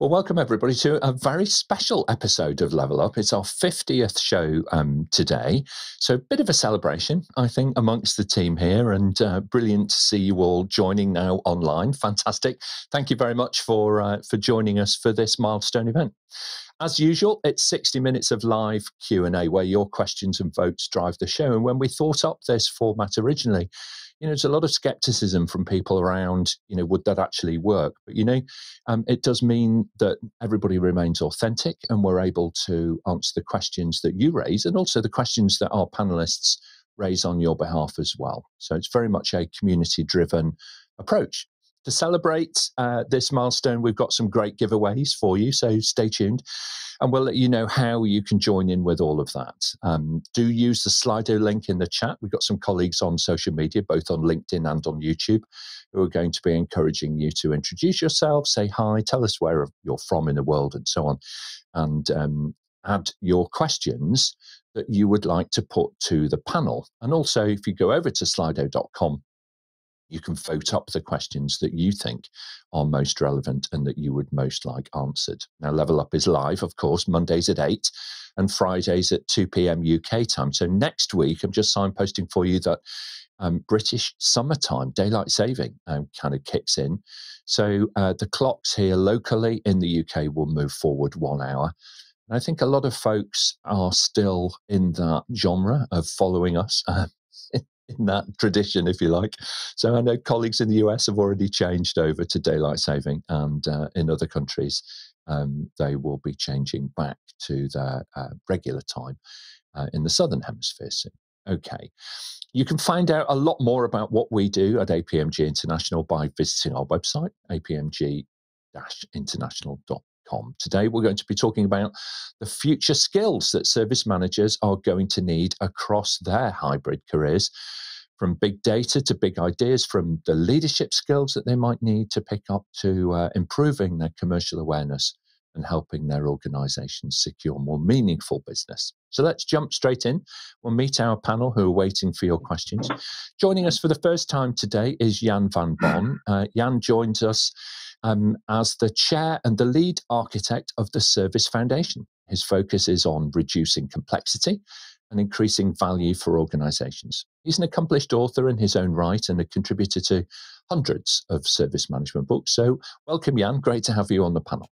Well, welcome everybody to a very special episode of Level Up. It's our 50th show um, today. So, a bit of a celebration, I think, amongst the team here, and uh, brilliant to see you all joining now online. Fantastic. Thank you very much for, uh, for joining us for this milestone event. As usual, it's 60 minutes of live Q&A where your questions and votes drive the show. And when we thought up this format originally, you know, there's a lot of skepticism from people around, you know, would that actually work? But, you know, um, it does mean that everybody remains authentic and we're able to answer the questions that you raise and also the questions that our panelists raise on your behalf as well. So it's very much a community driven approach to celebrate uh, this milestone, we've got some great giveaways for you. So stay tuned and we'll let you know how you can join in with all of that. Um, do use the Slido link in the chat. We've got some colleagues on social media, both on LinkedIn and on YouTube, who are going to be encouraging you to introduce yourself, say hi, tell us where you're from in the world, and so on. And um, add your questions that you would like to put to the panel. And also, if you go over to slido.com, you can vote up the questions that you think are most relevant and that you would most like answered. Now, Level Up is live, of course, Mondays at 8 and Fridays at 2 p.m. UK time. So next week, I'm just signposting for you that um, British summertime, daylight saving um, kind of kicks in. So uh, the clocks here locally in the UK will move forward one hour. And I think a lot of folks are still in that genre of following us. Uh, in that tradition, if you like. So I know colleagues in the US have already changed over to daylight saving, and uh, in other countries, um, they will be changing back to their uh, regular time uh, in the southern hemisphere soon. Okay. You can find out a lot more about what we do at APMG International by visiting our website, Today, we're going to be talking about the future skills that service managers are going to need across their hybrid careers, from big data to big ideas, from the leadership skills that they might need to pick up to uh, improving their commercial awareness and helping their organizations secure more meaningful business. So let's jump straight in. We'll meet our panel who are waiting for your questions. Joining us for the first time today is Jan van Bon. Uh, Jan joins us um, as the chair and the lead architect of the SURVUZ Foundation. His focus is on reducing complexity and increasing value for organizations. He's an accomplished author in his own right and a contributor to hundreds of service management books. So, welcome, Jan. Great to have you on the panel.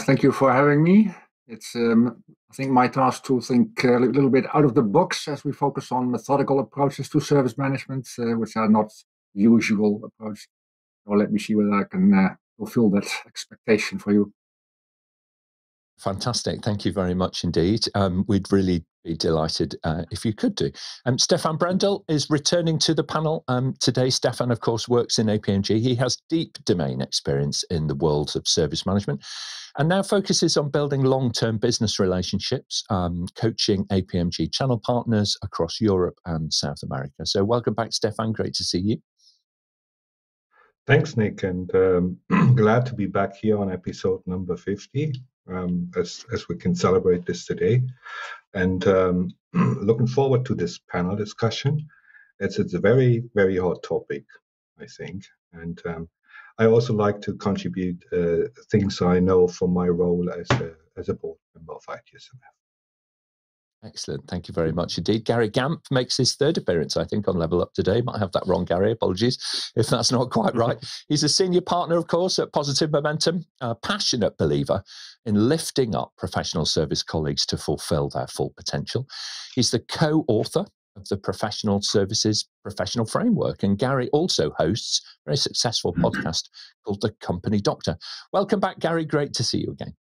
Thank you for having me. It's, um, I think, my task to think a little bit out of the box as we focus on methodical approaches to service management, uh, which are not usual approaches. So let me see whether I can uh, fulfill that expectation for you. Fantastic. Thank you very much indeed. Um, we'd really be delighted uh, if you could do. Um, Stephan Brendel is returning to the panel um, today. Stephan, of course, works in APMG. He has deep domain experience in the world of service management and now focuses on building long term business relationships, um, coaching APMG channel partners across Europe and South America. So, welcome back, Stephan. Great to see you. Thanks, Nick, and um, glad to be back here on episode number 50 um, as, as we can celebrate this today. And um, looking forward to this panel discussion. It's, it's a very, very hot topic, I think. And um, I also like to contribute uh, things I know from my role as a, as a board member of ITSMF. Excellent. Thank you very much indeed. Gary Gamp makes his third appearance, I think, on Level Up today. Might have that wrong, Gary. Apologies if that's not quite right. He's a senior partner, of course, at Positive Momentum, a passionate believer in lifting up professional service colleagues to fulfill their full potential. He's the co author of the Professional Services Professional Framework. And Gary also hosts a very successful mm-hmm. podcast called The Company Doctor. Welcome back, Gary. Great to see you again.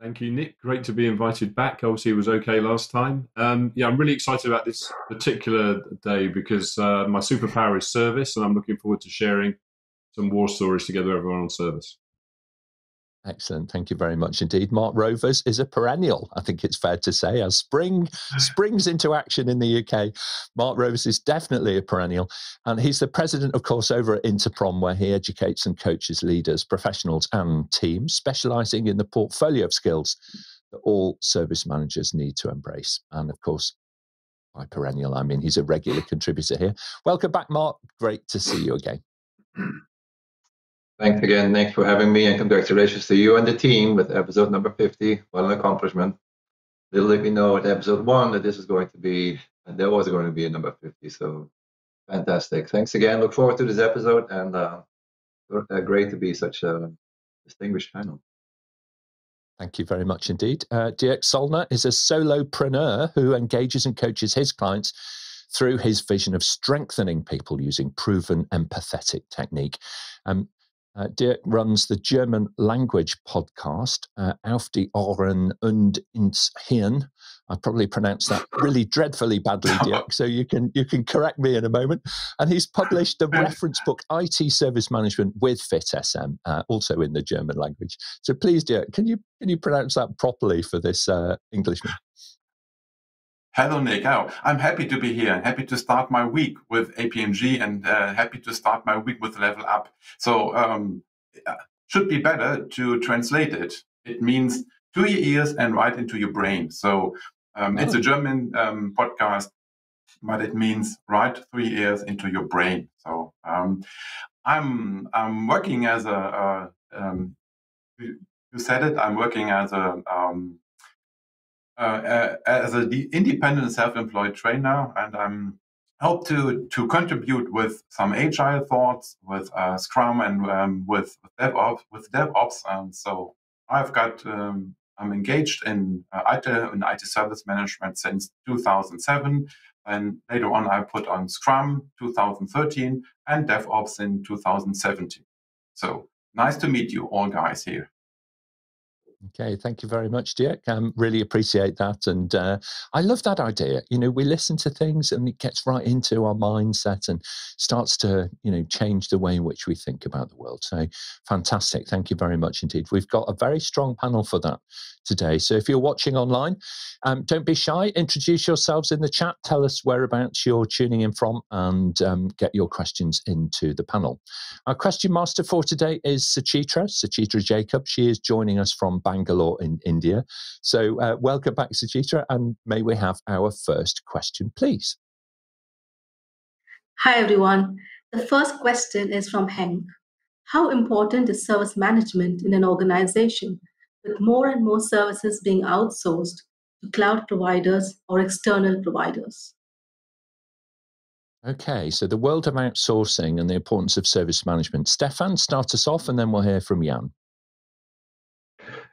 Thank you, Nick. Great to be invited back. Obviously, it was okay last time. Um, yeah, I'm really excited about this particular day because uh, my superpower is service, and I'm looking forward to sharing some war stories together everyone on service. Excellent. Thank you very much indeed. Mart Rovers is a perennial, I think it's fair to say, as spring springs into action in the UK. Mart Rovers is definitely a perennial. And he's the president, of course, over at Interprom, where he educates and coaches leaders, professionals, and teams, specializing in the portfolio of skills that all service managers need to embrace. And of course, by perennial, I mean he's a regular contributor here. Welcome back, Mart. Great to see you again. Thanks again, Nick, for having me, and congratulations to you and the team with episode number 50. What an accomplishment. Little did we know at episode one that this is going to be, and there was going to be a number 50. So fantastic. Thanks again. Look forward to this episode, and uh, uh, great to be such a distinguished panel. Thank you very much indeed. Uh, Dierk Söllner is a solopreneur who engages and coaches his clients through his vision of strengthening people using proven empathetic technique. Um, uh, Dierk runs the German language podcast, uh, Auf die Ohren und ins Hirn. I probably pronounced that really dreadfully badly, Dierk. So you can you can correct me in a moment. And he's published the reference book IT Service Management with FitSM, uh, also in the German language. So please, Dierk, can you can you pronounce that properly for this uh, Englishman? Hello, Nick. Oh, I'm happy to be here and happy to start my week with APMG and uh, happy to start my week with Level Up. So, um, should be better to translate it. It means to your ears and right into your brain. So, um, oh. it's a oh. German um, podcast, but it means right through your ears into your brain. So, um, I'm I'm working as a, a um, you said it. I'm working as a um, uh, uh, as an independent self-employed trainer, and I'm hope to to contribute with some agile thoughts, with uh, Scrum, and um, with, with DevOps. With DevOps, and so I've got um, I'm engaged in uh, IT in IT service management since 2007, and later on I put on Scrum 2013 and DevOps in 2017. So nice to meet you all guys here. Okay, thank you very much, Dierk. Um, really appreciate that, and uh, I love that idea. You know, we listen to things, and it gets right into our mindset and starts to, you know, change the way in which we think about the world. So, fantastic! Thank you very much indeed. We've got a very strong panel for that today. So, if you're watching online, um, don't be shy. Introduce yourselves in the chat. Tell us whereabouts you're tuning in from, and um, get your questions into the panel. Our question master for today is Suchitra Suchitra Jacob. She is joining us from Bangalore in India. So, uh, welcome back, Suchitra, and may we have our first question, please? Hi, everyone. The first question is from Henk. How important is service management in an organization with more and more services being outsourced to cloud providers or external providers? Okay, so the world of outsourcing and the importance of service management. Stephan, start us off and then we'll hear from Jan.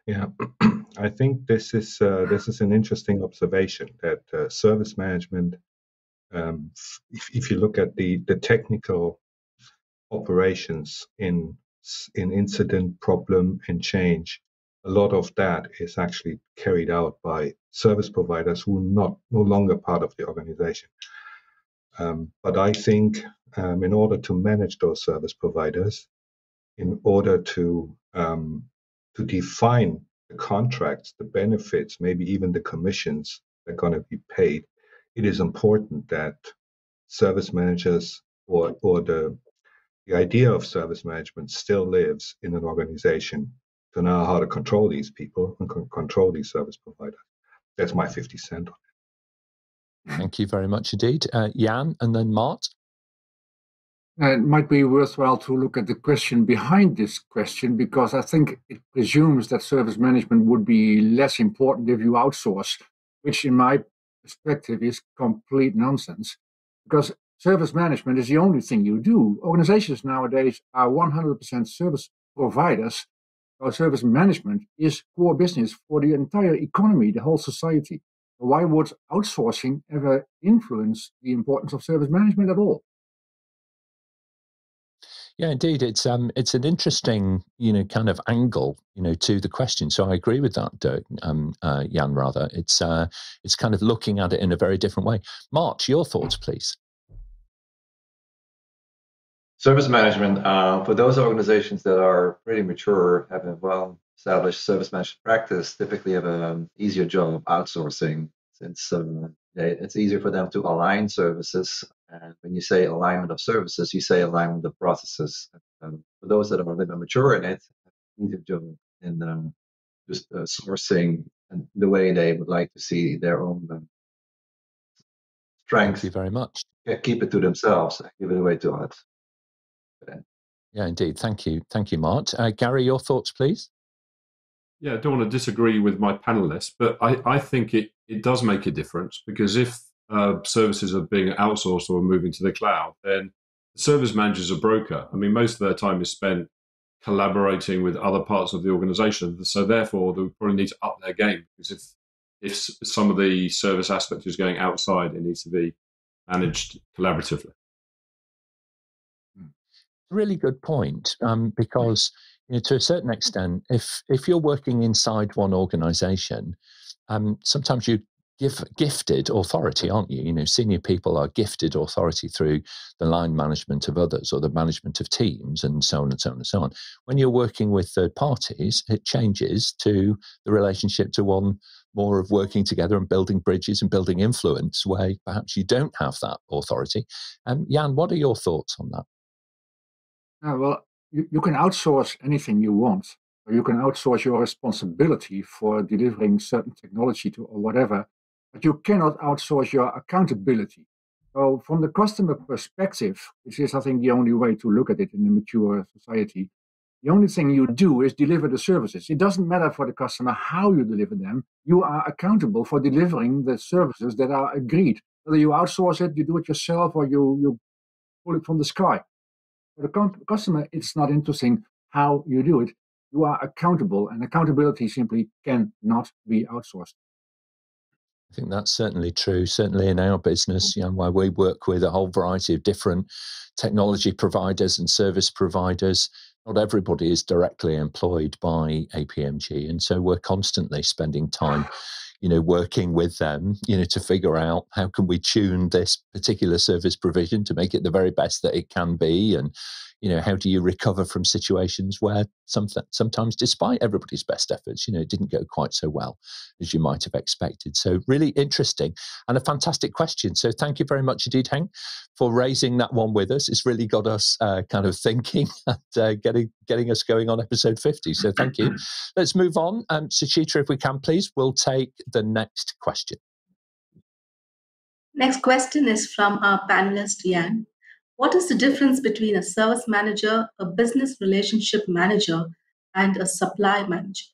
Yeah, I think this is uh, this is an interesting observation that uh, service management. Um, if, if you look at the the technical operations in in incident, problem, and change, a lot of that is actually carried out by service providers who are not no longer part of the organization. Um, but I think um, in order to manage those service providers, in order to um, to define the contracts, the benefits, maybe even the commissions that are going to be paid, it is important that service managers or, or the, the idea of service management still lives in an organization to know how to control these people and control these service providers. That's my 50 cent on it. Thank you very much indeed. Uh, Jan and then Mart. It might be worthwhile to look at the question behind this question because I think it presumes that service management would be less important if you outsource, which, in my perspective, is complete nonsense. Because service management is the only thing you do. Organizations nowadays are 100% service providers. So service management is core business for the entire economy, the whole society. Why would outsourcing ever influence the importance of service management at all? Yeah, indeed, it's um, it's an interesting, you know, kind of angle, you know, to the question. So I agree with that, Dierk, um, uh, Jan. Rather, it's uh, it's kind of looking at it in a very different way. Mart, your thoughts, please. Service management uh, for those organizations that are pretty mature, have a well-established service management practice, typically have an easier job of outsourcing since um, it's easier for them to align services and when you say alignment of services, you say alignment of processes. Um, for those that are a little bit mature in it, need to do in um, just uh, sourcing and the way they would like to see their own um, strength. Thank you very much. Yeah, keep it to themselves, give it away to others. Yeah, indeed. Thank you. Thank you, Mart. Uh, Gary, your thoughts, please. Yeah, I don't want to disagree with my panelists, but I, I think it, it does make a difference because if uh, services are being outsourced or moving to the cloud, then the service manager's is a broker. I mean, most of their time is spent collaborating with other parts of the organization. So therefore, they probably need to up their game because if if some of the service aspect is going outside, it needs to be managed collaboratively. Really good point, um, because you know, to a certain extent, if if you're working inside one organization, um, sometimes you give gifted authority, aren't you? You know, senior people are gifted authority through the line management of others or the management of teams and so on and so on and so on. When you're working with third parties, it changes to the relationship to one more of working together and building bridges and building influence where perhaps you don't have that authority. Um, Jan, what are your thoughts on that? Uh, well, you, you can outsource anything you want. You can outsource your responsibility for delivering certain technology to or whatever but you cannot outsource your accountability. So, from the customer perspective, which is, I think, the only way to look at it in a mature society, the only thing you do is deliver the services. It doesn't matter for the customer how you deliver them. You are accountable for delivering the services that are agreed. Whether you outsource it, you do it yourself, or you, you pull it from the sky. For the customer, it's not interesting how you do it. You are accountable, and accountability simply cannot be outsourced. I think that's certainly true. Certainly in our business, you know, where we work with a whole variety of different technology providers and service providers. Not everybody is directly employed by APMG, and so we're constantly spending time, you know, working with them, you know, to figure out how can we tune this particular service provision to make it the very best that it can be, and you know how do you recover from situations where something sometimes despite everybody's best efforts you know it didn't go quite so well as you might have expected. So really interesting and a fantastic question. So thank you very much indeed hank for raising that one with us. It's really got us uh, kind of thinking and uh, getting getting us going on episode 50 so thank you. Let's move on. Um, Suchitra if we can please we'll take the next question. Next question is from our panelist, Jan. What is the difference between a service manager, a business relationship manager, and a supply manager?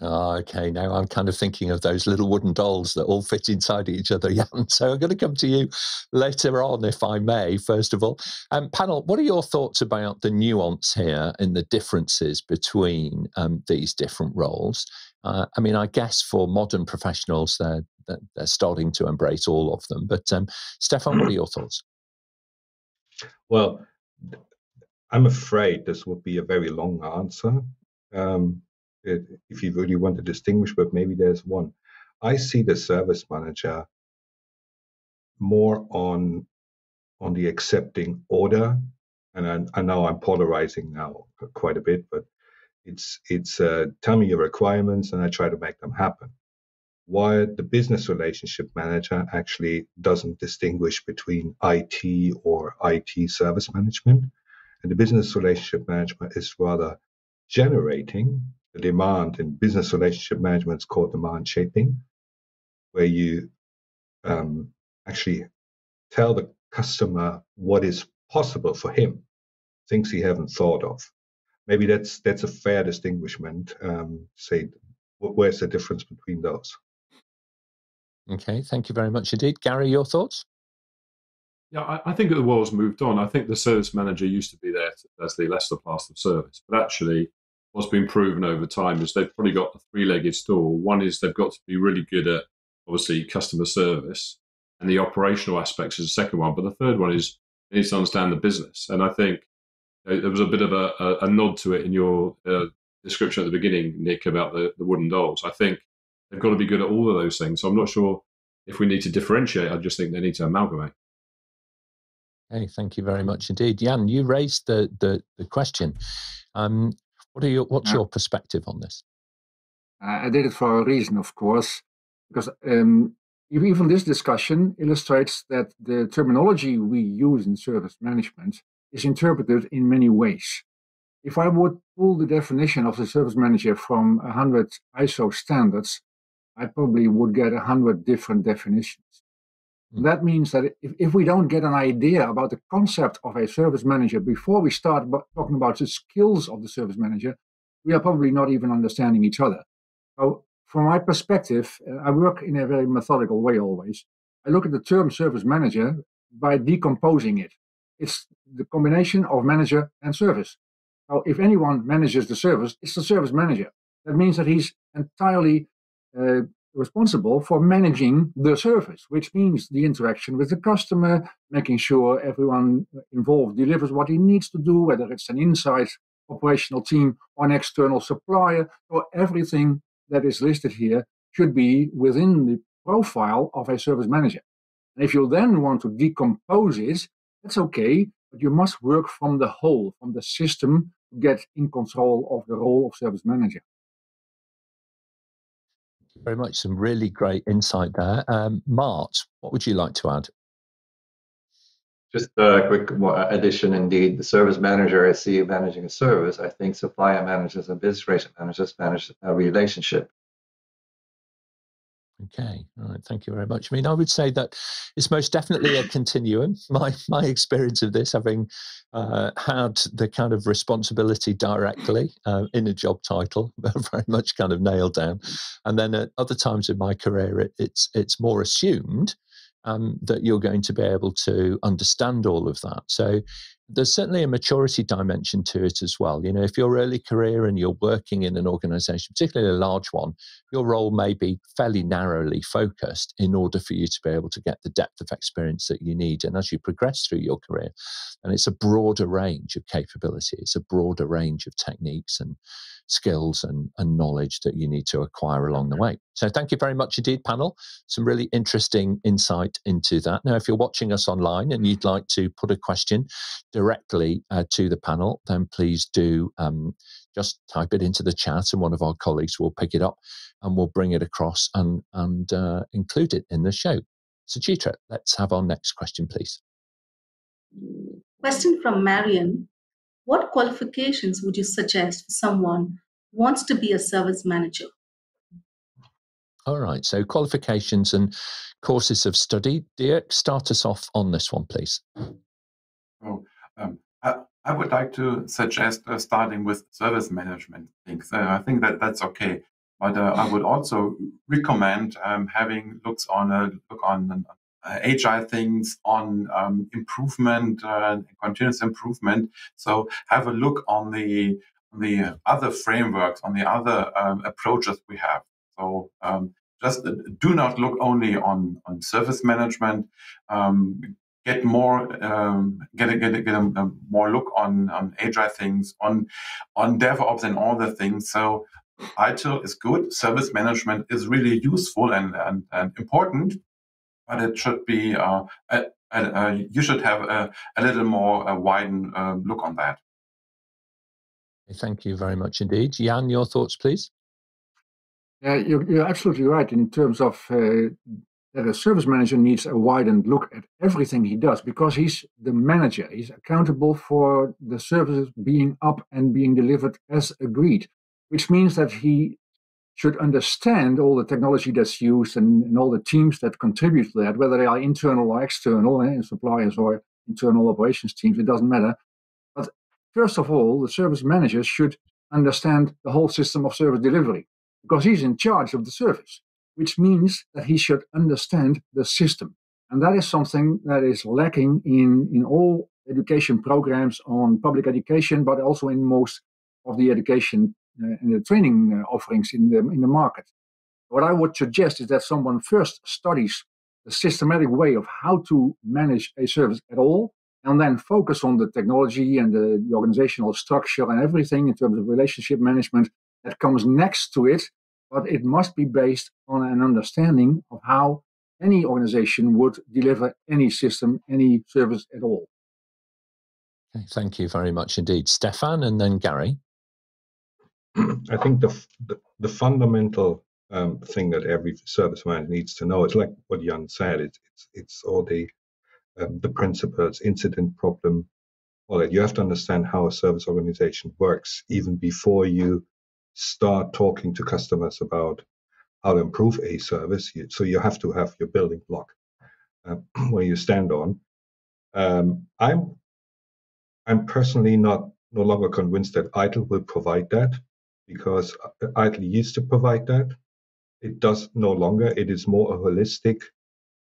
Oh, okay. Now I'm kind of thinking of those little wooden dolls that all fit inside each other, Jan. So I'm going to come to you later on, if I may, first of all. Um, panel, what are your thoughts about the nuance here and the differences between um, these different roles? Uh, I mean, I guess for modern professionals, they're, they're starting to embrace all of them. But um, Stephan, what are your thoughts? Well, I'm afraid this would be a very long answer. Um, it, if you really want to distinguish, but maybe there's one. I see the service manager more on on the accepting order, and I, I know I'm polarizing now quite a bit, but it's it's uh, tell me your requirements and I try to make them happen why the business relationship manager actually doesn't distinguish between IT or IT service management. And the business relationship management is rather generating the demand in business relationship management is called demand shaping, where you um, actually tell the customer what is possible for him, things he haven't thought of. Maybe that's that's a fair distinguishment. Um, say, where's the difference between those? Okay, thank you very much indeed. Gary, your thoughts? Yeah, I, I, think the world's moved on. I think the service manager used to be there as the lesser class of service, but actually, what's been proven over time is they've probably got a three-legged stool. One is they've got to be really good at obviously customer service, and the operational aspects is the second one. But the third one is they need to understand the business. And I think there was a bit of a, a, a nod to it in your uh, description at the beginning, Nick, about the, the wooden dolls. I think They've got to be good at all of those things. So I'm not sure if we need to differentiate. I just think they need to amalgamate. Hey, thank you very much indeed, Jan. You raised the the, the question. Um, what are your what's your perspective on this? I did it for a reason, of course, because um, even this discussion illustrates that the terminology we use in service management is interpreted in many ways. If I would pull the definition of the service manager from 100 ISO standards, I probably would get a hundred different definitions. Mm. That means that if, if we don't get an idea about the concept of a service manager before we start b- talking about the skills of the service manager, we are probably not even understanding each other. So, from my perspective, uh, I work in a very methodical way always. I look at the term service manager by decomposing it. It's the combination of manager and service. So, if anyone manages the service, it's the service manager. That means that he's entirely uh, responsible for managing the service, which means the interaction with the customer, making sure everyone involved delivers what he needs to do, whether it's an inside operational team or an external supplier, or everything that is listed here should be within the profile of a service manager. And if you then want to decompose it, that's okay, but you must work from the whole, from the system to get in control of the role of service manager very much. Some really great insight there. Um, Mart, what would you like to add? Just a quick addition indeed. The service manager, I see managing a service. I think supplier managers and business relationship managers manage a relationship. Okay, all right. Thank you very much. I mean, I would say that it's most definitely a continuum. My my experience of this, having uh, had the kind of responsibility directly uh, in a job title, very much kind of nailed down, and then at other times in my career, it, it's it's more assumed um, that you're going to be able to understand all of that. So there's certainly a maturity dimension to it as well. You know, if you're early career and you're working in an organization, particularly a large one, your role may be fairly narrowly focused in order for you to be able to get the depth of experience that you need. And as you progress through your career, and it's a broader range of capability, it's a broader range of techniques and skills and, and knowledge that you need to acquire along the way. So, thank you very much indeed, panel. Some really interesting insight into that. Now, if you're watching us online and you'd like to put a question directly uh, to the panel, then please do um, just type it into the chat and one of our colleagues will pick it up and we'll bring it across and, and uh, include it in the show. So, Chitra, let's have our next question, please. Question from Marion what qualifications would you suggest for someone who wants to be a service manager? All right, so qualifications and courses of study. Dierk, start us off on this one, please. Oh, um, I, I, would like to suggest uh, starting with service management things. Uh, I think that that's okay. But uh, I would also recommend um, having looks on a look on agile things, on um, improvement, uh, continuous improvement. So have a look on the the other frameworks, on the other um, approaches we have. So um, just uh, do not look only on on service management. Um, get more um, get a, get a, get a, a, more look on on agile things on on DevOps and all the things. So ITIL is good. Service management is really useful and, and, and important but it should be uh, a, a, a, you should have a, little more widened um, look on that. Thank you very much indeed. Jan, your thoughts, please. Yeah, you're, you're absolutely right in terms of uh, that a service manager needs a widened look at everything he does because he's the manager. He's accountable for the services being up and being delivered as agreed, which means that he should understand all the technology that's used and, and, all the teams that contribute to that, whether they are internal or external, eh, suppliers or internal operations teams, it doesn't matter. But first of all, the service managers should understand the whole system of service delivery because he's in charge of the service, which means that he should understand the system. And that is something that is lacking in, in all education programs on public education, but also in most of the education and the training uh, offerings in the in the market. What I would suggest is that someone first studies the systematic way of how to manage a service at all, and then focus on the technology and the, the organizational structure and everything in terms of relationship management that comes next to it. But it must be based on an understanding of how any organization would deliver any system, any service at all. Thank you very much indeed. Stephan and then Gary. I think the, the, the fundamental um, thing that every service manager needs to know is like what Jan said. It's it's, it's all the um, the principles, incident, problem, all that. You have to understand how a service organization works even before you start talking to customers about how to improve a service. You, so you have to have your building block. uh, where you stand on. Um, I'm I'm personally not no longer convinced that ITIL will provide that because ITIL used to provide that. It does no longer. It is more a holistic,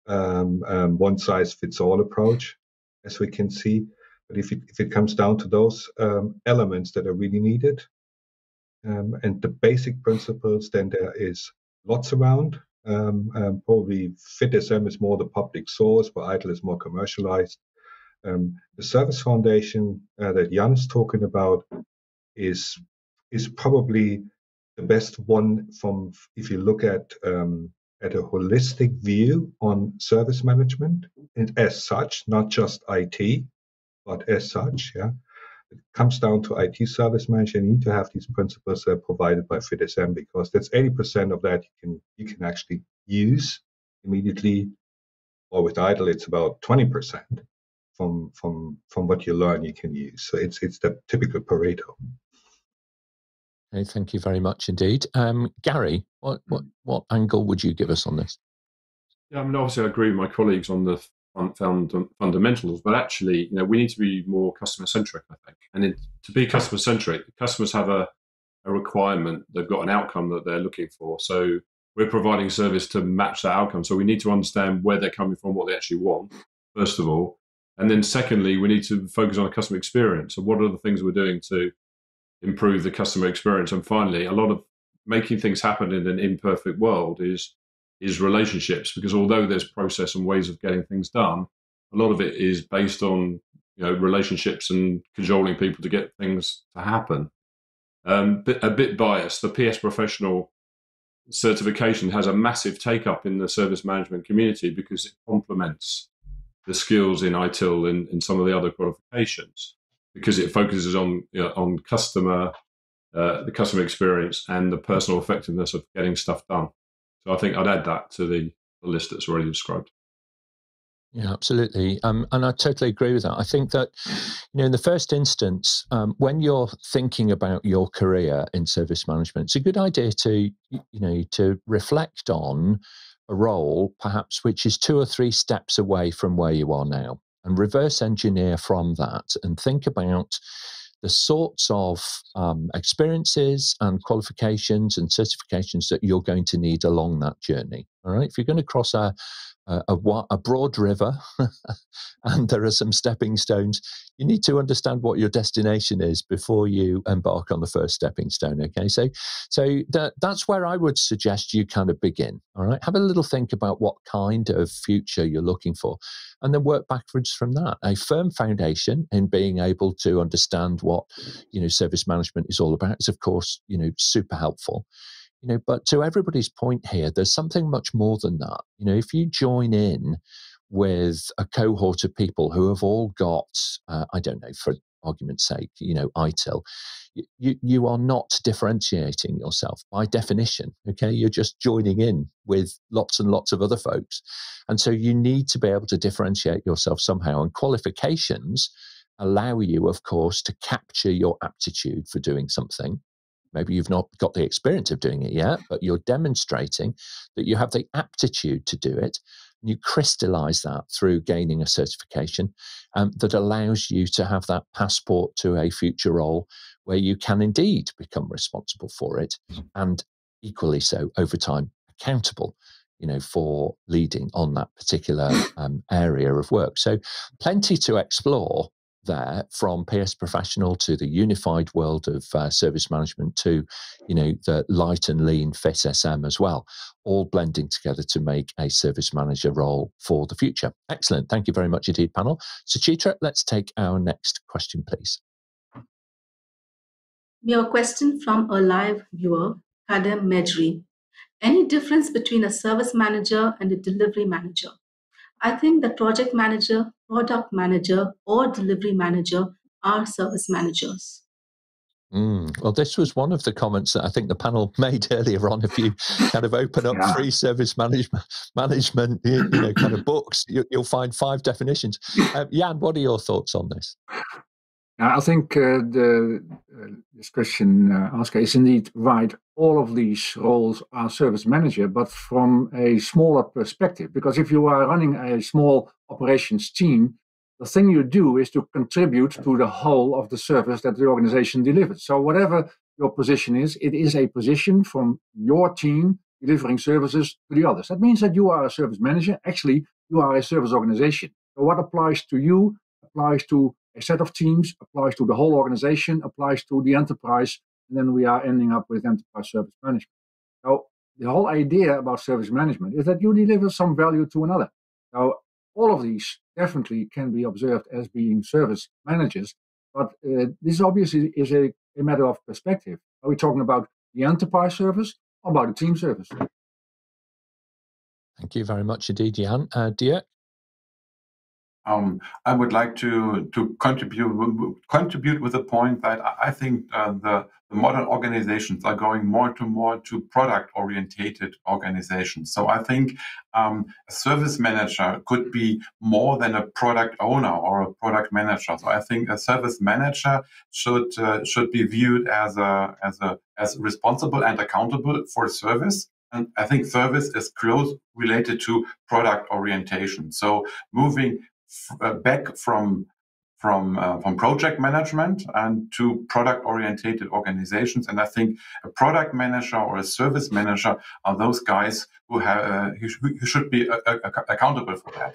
um, um, one size fits all approach, as we can see. But if it, if it comes down to those um, elements that are really needed um, and the basic principles, then there is lots around. Um, um, probably FitSM is more the public source, but ITIL is more commercialized. The SURVUZ Foundation uh, that Jan is talking about is is probably the best one from if you look at um, at a holistic view on service management and as such, not just IT, but as such, yeah. It comes down to IT service management. You need to have these principles provided by FitSM because that's 80% of that you can you can actually use immediately. Or with ITIL, it's about 20% from from from what you learn you can use. So it's it's the typical Pareto. Okay, thank you very much indeed. Um, Gary, what, what what angle would you give us on this? Yeah, I mean, obviously, I agree with my colleagues on the fund, fundamentals, but actually, you know, we need to be more customer centric. I think, and it, to be customer centric, customers have a a requirement. They've got an outcome that they're looking for. So we're providing service to match that outcome. So we need to understand where they're coming from, what they actually want, first of all, and then secondly, we need to focus on the customer experience. So what are the things we're doing to improve the customer experience? And finally, a lot of making things happen in an imperfect world is is relationships because although there's process and ways of getting things done, a lot of it is based on you know relationships and cajoling people to get things to happen. Um, a bit biased. The PS professional certification has a massive take up in the service management community because it complements the skills in ITIL and, and some of the other qualifications because it focuses on you know, on customer uh, the customer experience and the personal effectiveness of getting stuff done. So I think I'd add that to the, the list that's already described. Yeah, absolutely. Um, and I totally agree with that. I think that, you know, in the first instance, um, when you're thinking about your career in service management, it's a good idea to, you know, to reflect on a role perhaps which is two or three steps away from where you are now and reverse engineer from that and think about the sorts of um, experiences and qualifications and certifications that you're going to need along that journey. All right. If you're going to cross a, a, a broad river and there are some stepping stones, you need to understand what your destination is before you embark on the first stepping stone. Okay. So, so that, that's where I would suggest you kind of begin. All right. Have a little think about what kind of future you're looking for and then work backwards from that. A firm foundation in being able to understand what, you know, service management is all about is, of course, you know, super helpful you know but to everybody's point here there's something much more than that. You know if you join in with a cohort of people who have all got uh, i don't know for argument's sake you know itil you, you are not differentiating yourself by definition okay? You're just joining in with lots and lots of other folks. And so you need to be able to differentiate yourself somehow and qualifications allow you of course to capture your aptitude for doing something Maybe you've not got the experience of doing it yet, but you're demonstrating that you have the aptitude to do it. And you crystallize that through gaining a certification um, that allows you to have that passport to a future role where you can indeed become responsible for it and equally so over time accountable you know for leading on that particular um, area of work so plenty to explore there from PS Professional to the unified world of uh, service management to, you know, the light and lean FitSM as well, all blending together to make a service manager role for the future. Excellent. Thank you very much indeed, panel. So, Chitra, let's take our next question, please. We have a question from a live viewer, Kadem Medri. Any difference between a service manager and a delivery manager? I think the project manager, product manager, or delivery manager are service managers. Mm. Well, this was one of the comments that I think the panel made earlier on. If you kind of open up yeah. free service management, management, you, you, know, kind of books, you, will find five definitions. Um, Jan, what are your thoughts on this? I think uh, the uh, this question uh, asker is indeed right. All of these roles are service manager, but from a smaller perspective. Because if you are running a small operations team, the thing you do is to contribute to the whole of the service that the organization delivers. So whatever your position is, it is a position from your team delivering services to the others. That means that you are a service manager. Actually, you are a service organization. So what applies to you applies to a set of teams, applies to the whole organization, applies to the enterprise, and then we are ending up with enterprise service management. So the whole idea about service management is that you deliver some value to another. Now, all of these definitely can be observed as being service managers, but uh, this obviously is a, a matter of perspective. Are we talking about the enterprise service or about the team service? Thank you very much indeed, Jan. Uh, Dierk? Um, I would like to to contribute contribute with the point that I think uh, the, the, modern organizations are going more to more to product orientated organizations. So I think um, a service manager could be more than a product owner or a product manager. So I think a service manager should uh, should be viewed as a as a as responsible and accountable for service. And I think service is close related to product orientation. So moving uh, back from from uh, from project management and to product orientated organizations. And i think a product manager or a service manager are those guys who have uh, who, who, should be uh, uh, accountable for that.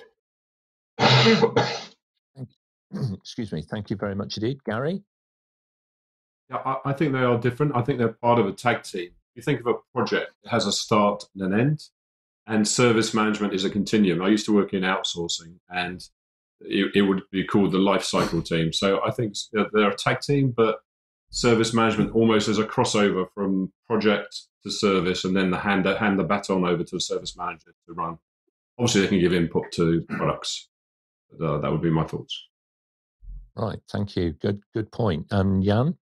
Excuse me. Thank you very much indeed. Gary? Yeah I, I think they are different. I think they're part of a tag team. You think of a project it has a start and an end and service management is a continuum. I used to work in outsourcing and it, it, would be called the life cycle team. So I think they're a tag team, but service management almost as a crossover from project to service, and then the hand hand the baton over to a service manager to run. Obviously, they can give input to products. But, uh, that would be my thoughts. Right, thank you. Good, good point. Um, Jan.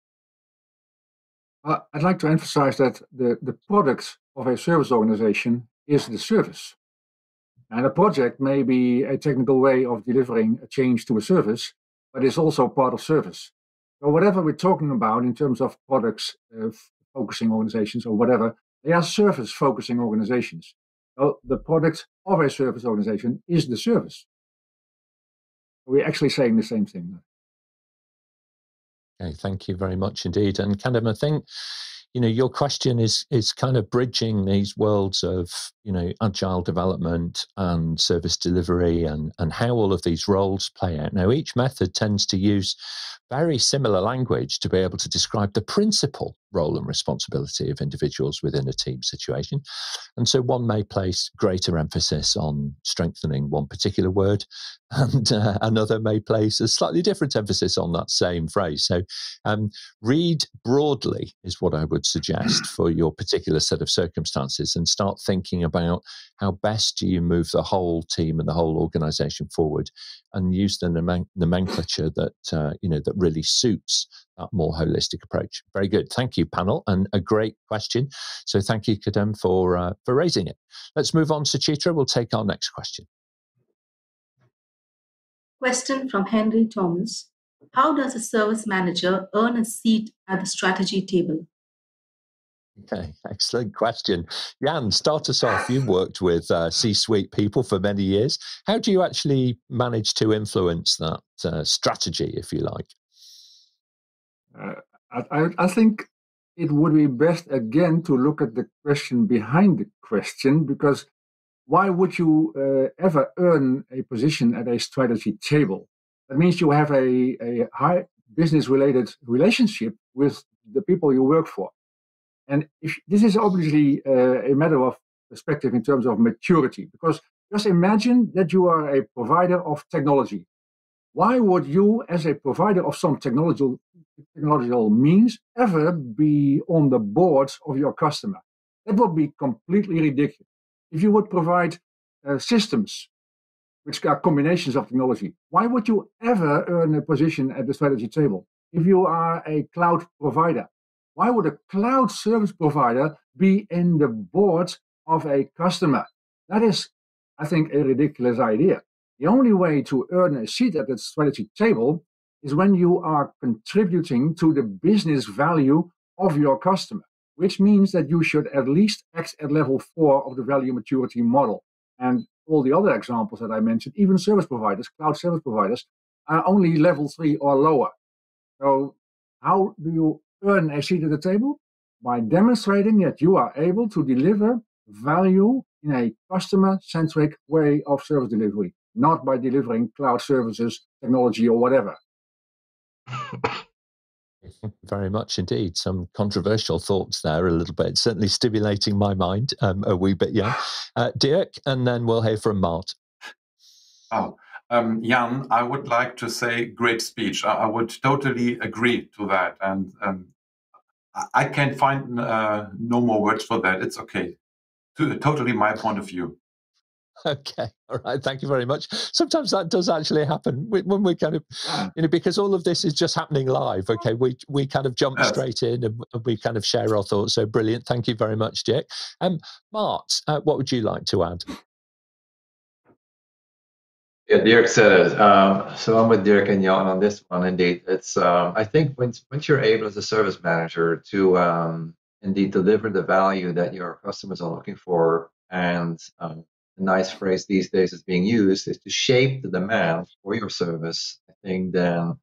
Uh, I'd like to emphasize that the, the product of a service organization is the service. And a project may be a technical way of delivering a change to a service, but it's also part of service. So whatever we're talking about in terms of products uh, focusing organizations or whatever, they are service focusing organizations. So the product of a service organization is the service. We're actually saying the same thing. Okay, thank you very much indeed. And Kadam, I think you know your question is is kind of bridging these worlds of you know agile development and service delivery and and how all of these roles play out now each method tends to use very similar language to be able to describe the principal role and responsibility of individuals within a team situation. And so one may place greater emphasis on strengthening one particular word, and uh, another may place a slightly different emphasis on that same phrase. So um, read broadly is what I would suggest for your particular set of circumstances and start thinking about how best do you move the whole team and the whole organization forward and use the nomenclature that uh, you know that really suits that more holistic approach. Very good. Thank you panel and a great question. So thank you kadam for uh, for raising it. Let's move on to chitra we'll take our next question. Question from henry thomas. How does a service manager earn a seat at the strategy table Okay, excellent question. Jan, start us off. You've worked with uh, C suite people for many years. How do you actually manage to influence that uh, strategy, if you like? Uh, I, I, think it would be best again to look at the question behind the question because why would you uh, ever earn a position at a strategy table? That means you have a, a high business related relationship with the people you work for. And if, this is obviously uh, a matter of perspective in terms of maturity, because just imagine that you are a provider of technology. Why would you, as a provider of some technological, technological means, ever be on the boards of your customer? That would be completely ridiculous. If you would provide uh, systems which are combinations of technology, why would you ever earn a position at the strategy table? If you are a cloud provider, why would a cloud service provider be in the board of a customer? That is, I think, a ridiculous idea. The only way to earn a seat at the strategy table is when you are contributing to the business value of your customer, which means that you should at least act at level four of the value maturity model. And all the other examples that I mentioned, even service providers, cloud service providers, are only level three or lower. So, how do you earn a seat at the table? By demonstrating that you are able to deliver value in a customer centric way of service delivery, not by delivering cloud services, technology, or whatever. Very much indeed. Some controversial thoughts there, a little bit, certainly stimulating my mind um, a wee bit, yeah. Uh, Dierk, and then we'll hear from Mart. Oh, um, Jan, I would like to say great speech. I, I would totally agree to that. And um, I can't find uh, no more words for that. It's okay. To, totally my point of view. Okay, all right. Thank you very much. Sometimes that does actually happen when we kind of, you know, because all of this is just happening live. Okay, we we kind of jump yes. straight in and we kind of share our thoughts. So brilliant. Thank you very much, Dierk. Um, Mart, uh, what would you like to add? Yeah, Dierk said it. Um, so I'm with Dierk and Jan on this one. Indeed, it's. Um, I think once once you're able as a service manager to um, indeed deliver the value that your customers are looking for, and um, a nice phrase these days is being used is to shape the demand for your service. I think then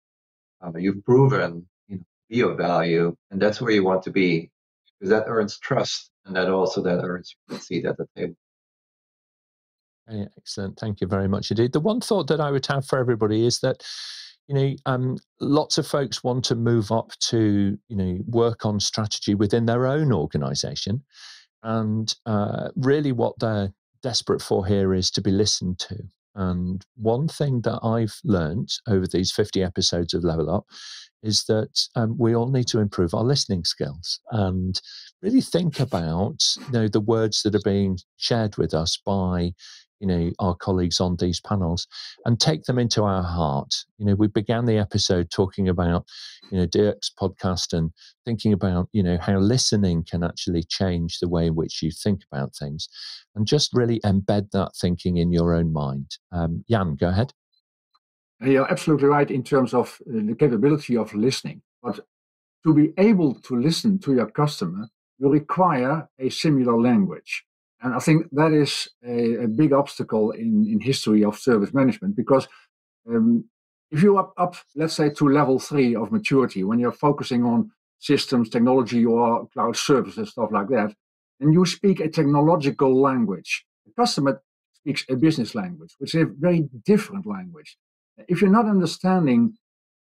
uh, you've proven you know be of value, and that's where you want to be because that earns trust, and that also that earns a seat at the table. Yeah, excellent. Thank you very much indeed. The one thought that I would have for everybody is that you know um, lots of folks want to move up to you know work on strategy within their own organization and uh, really what they're desperate for here is to be listened to. And one thing that I've learned over these 50 episodes of Level Up is that um, we all need to improve our listening skills and really think about you know the words that are being shared with us by you know our colleagues on these panels and take them into our heart. You know we began the episode talking about you know Dierk's podcast and thinking about you know how listening can actually change the way in which you think about things and just really embed that thinking in your own mind. Um, jan go ahead. You're absolutely right in terms of uh, the capability of listening but to be able to listen to your customer you require a similar language and I think that is a, a big obstacle in, in history of service management because um, if you up, up, let's say, to level three of maturity, when you're focusing on systems, technology, or cloud services, stuff like that, and you speak a technological language, the customer speaks a business language, which is a very different language. If you're not understanding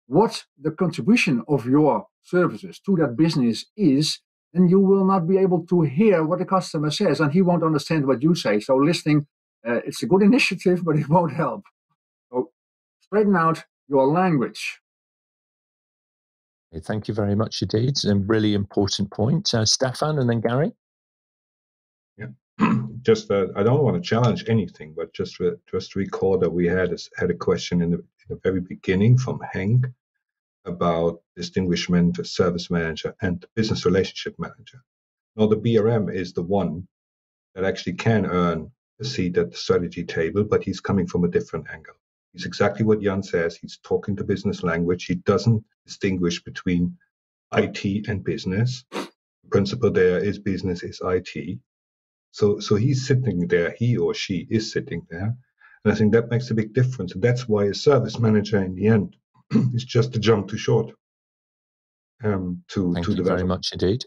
what the contribution of your services to that business is, then you will not be able to hear what the customer says and he won't understand what you say. So listening, uh, it's a good initiative, but it won't help. So straighten out your language. Thank you very much indeed. It's a really important point. Uh, Stephan and then Gary. Yeah, just uh, I don't want to challenge anything, but just re- just recall that we had a, had a question in the, in the very beginning from Hank about distinguishment, service manager, and business relationship manager. Now, the BRM is the one that actually can earn a seat at the strategy table, but he's coming from a different angle. He's exactly what Jan says. He's talking the business language. He doesn't distinguish between IT and business. The principle there is business is IT. So, so he's sitting there, he or she is sitting there. And I think that makes a big difference. And that's why a service manager in the end it's just a jump too short um, to thank to you develop. very much indeed.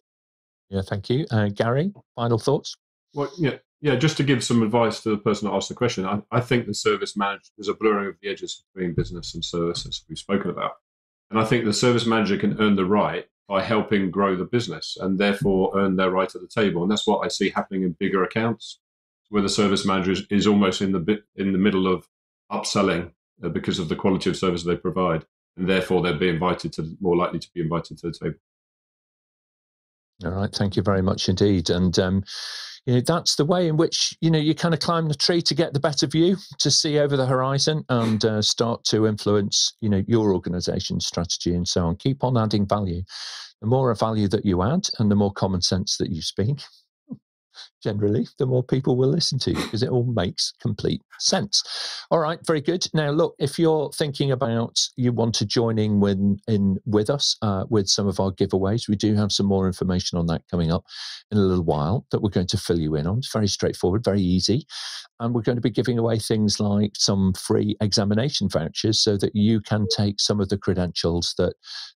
Yeah, thank you, uh, Gary. Final thoughts. Well, yeah, yeah. Just to give some advice to the person that asked the question, I, I think the service manager there's a blurring of the edges between business and services we've spoken about, and I think the service manager can earn the right by helping grow the business and therefore earn their right at the table, and that's what I see happening in bigger accounts where the service manager is, is almost in the bit in the middle of upselling because of the quality of service they provide, and therefore they'll be invited to more likely to be invited to the table. All right, thank you very much indeed, and. Um, you know that's the way in which you know you kind of climb the tree to get the better view to see over the horizon and uh, start to influence you know your organization's strategy and so on keep on adding value the more value that you add and the more common sense that you speak generally, the more people will listen to you because it all makes complete sense. All right, very good. Now, look, if you're thinking about you want to join in with, in with us uh, with some of our giveaways, we do have some more information on that coming up in a little while that we're going to fill you in on. It's very straightforward, very easy. And we're going to be giving away things like some free examination vouchers so that you can take some of the credentials that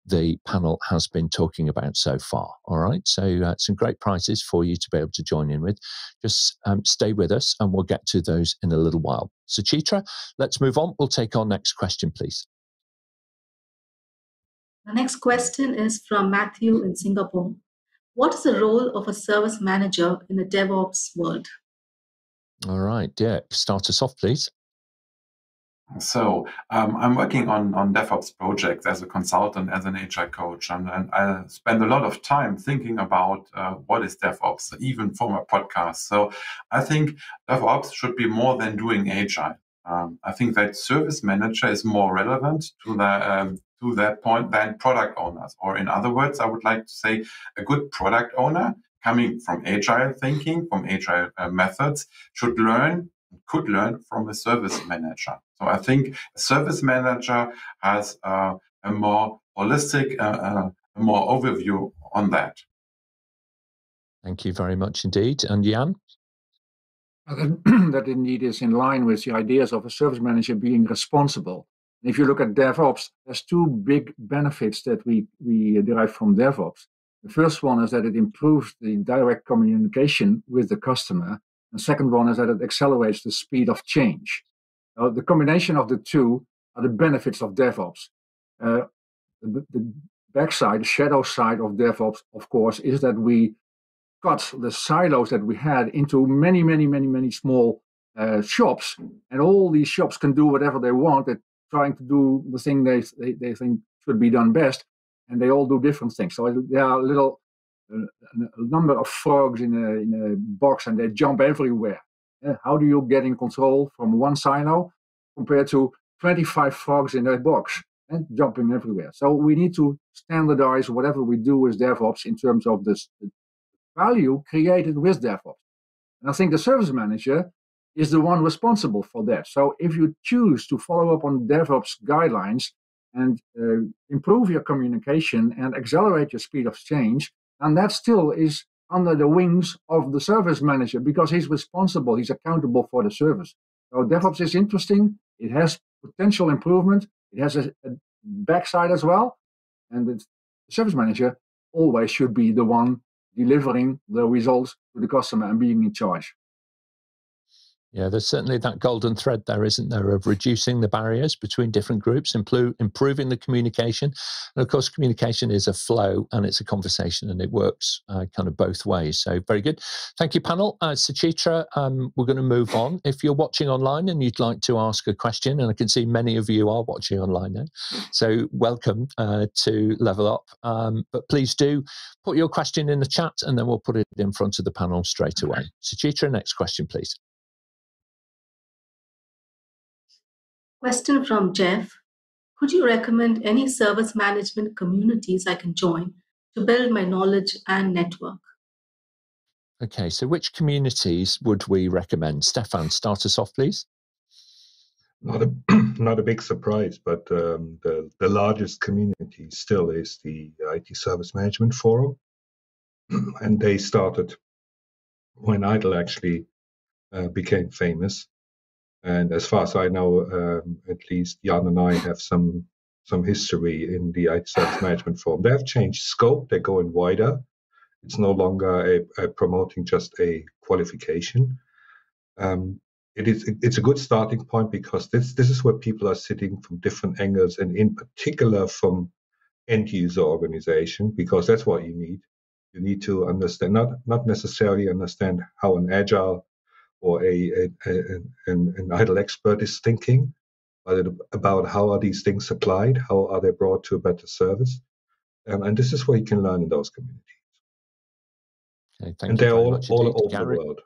the panel has been talking about so far. All right, so uh, some great prizes for you to be able to join in with. Just um, stay with us and we'll get to those in a little while. So, Chitra, let's move on. We'll take our next question, please. The next question is from Matthew in Singapore. What is the role of a service manager in the DevOps world? All right, Dierk, start us off, please. So um, I'm working on, on DevOps projects as a consultant, as an HR coach, and, and I spend a lot of time thinking about uh, what is DevOps, even for my podcast. So I think DevOps should be more than doing agile. Um, I think that service manager is more relevant to the um, to that point than product owners. Or in other words, I would like to say a good product owner coming from agile thinking, from agile uh, methods, should learn could learn from a service manager. So I think a service manager has uh, a more holistic, uh, uh, a more overview on that. Thank you very much indeed. And Jan? that indeed is in line with the ideas of a service manager being responsible. And if you look at DevOps, there's two big benefits that we, we derive from DevOps. The first one is that it improves the direct communication with the customer. The second one is that it accelerates the speed of change. Uh, the combination of the two are the benefits of DevOps. Uh, the, the backside, the shadow side of DevOps, of course, is that we cut the silos that we had into many, many, many, many small uh, shops, and all these shops can do whatever they want. They're trying to do the thing they, they, they think should be done best, and they all do different things. So there are little a, a number of frogs in a, in a box, and they jump everywhere. Uh, how do you get in control from one silo compared to 25 frogs in that box and jumping everywhere? So we need to standardize whatever we do with DevOps in terms of this value created with DevOps. And I think the service manager is the one responsible for that. So if you choose to follow up on DevOps guidelines and uh, improve your communication and accelerate your speed of change, and that still is under the wings of the service manager because he's responsible, he's accountable for the service. So DevOps is interesting. It has potential improvement. It has a, a backside as well. And the service manager always should be the one delivering the results to the customer and being in charge. Yeah, there's certainly that golden thread there, isn't there, of reducing the barriers between different groups, impl- improving the communication. And of course, communication is a flow and it's a conversation and it works uh, kind of both ways. So, very good. Thank you, panel. Uh, um, we're going to move on. If you're watching online and you'd like to ask a question, and I can see many of you are watching online now, so welcome uh, to Level Up. Um, but please do put your question in the chat and then we'll put it in front of the panel straight away. Suchitra, next question, please. Question from Jeff. Could you recommend any service management communities I can join to build my knowledge and network? Okay, so which communities would we recommend? Stephan, start us off, please. Not a not a big surprise, but um, the the largest community still is the IT Service Management Forum, and they started when ITIL actually uh, became famous. And as far as I know, um, at least Jan and I have some some history in the IT service management forum. They have changed scope. They're going wider. It's no longer a, a promoting just a qualification. Um, it is it's a good starting point because this this is where people are sitting from different angles and in particular from end user organization because that's what you need. You need to understand not not necessarily understand how an agile or a, a, a an, an ITIL expert is thinking about how are these things applied, how are they brought to a better service, um, and this is where you can learn in those communities. Okay, and they're all, all over Gary. the world.